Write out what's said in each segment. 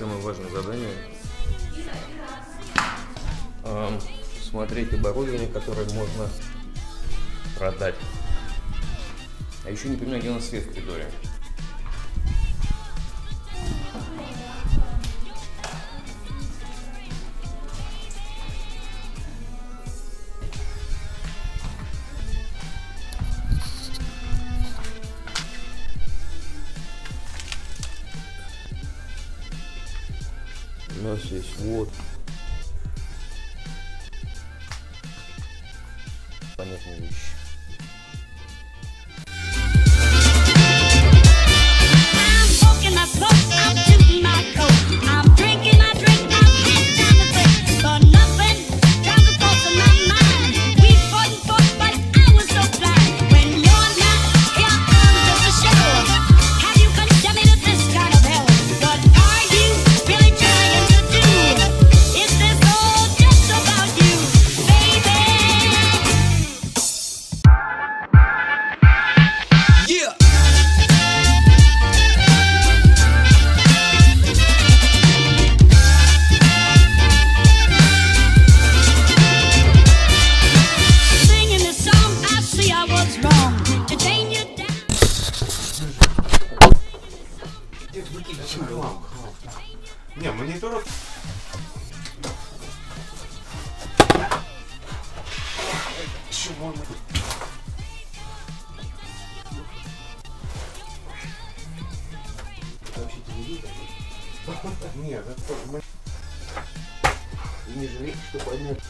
Самое важное задание э, смотреть оборудование, которое можно продать. А еще не понимаю, где у нас свет в коридоре. нас есть. Вот. Понятные вещь. Не, мониторов... Чего Нет, это тоже мы... Не жалей, что поймет.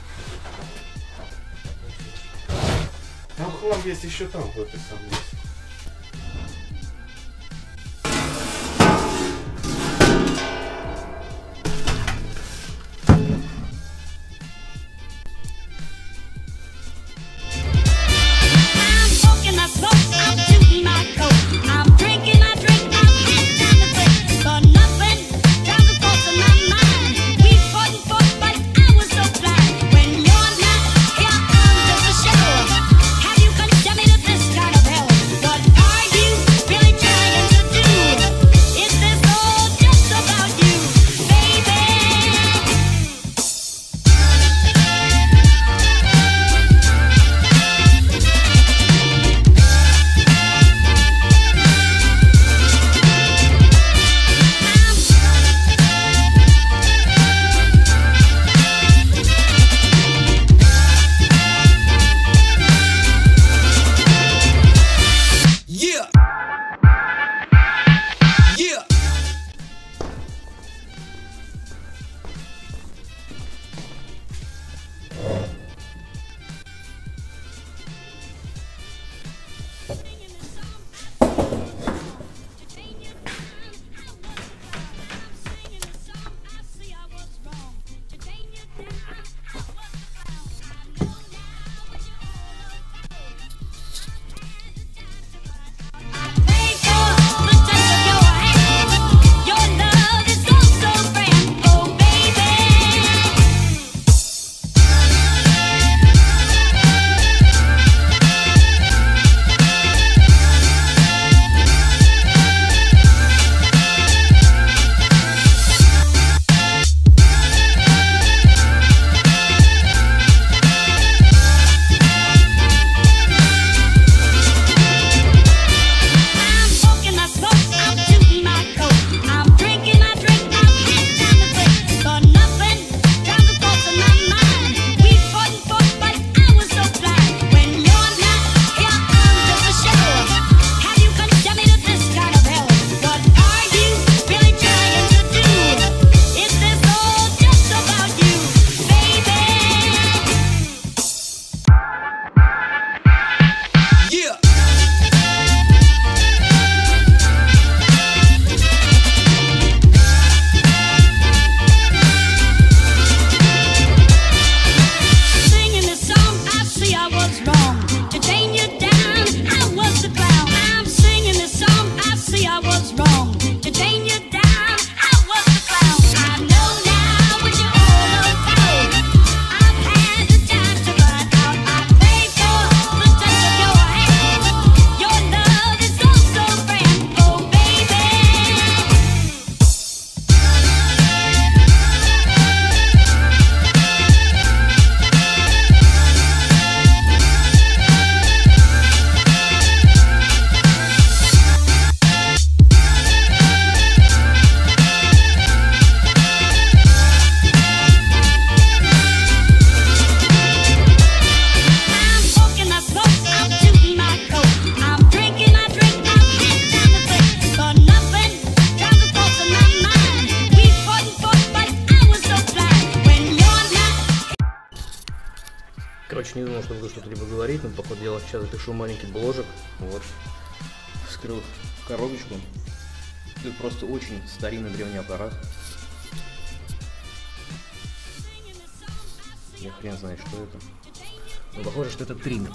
Там хлам есть еще там, в этой самой. Короче, не думал, что буду что-то либо говорить, но, по ходу дела, сейчас запишу маленький бложек. Вот. Вскрыл коробочку. Это просто очень старинный древний аппарат. Я хрен знает, что это. Но похоже, что это триммер.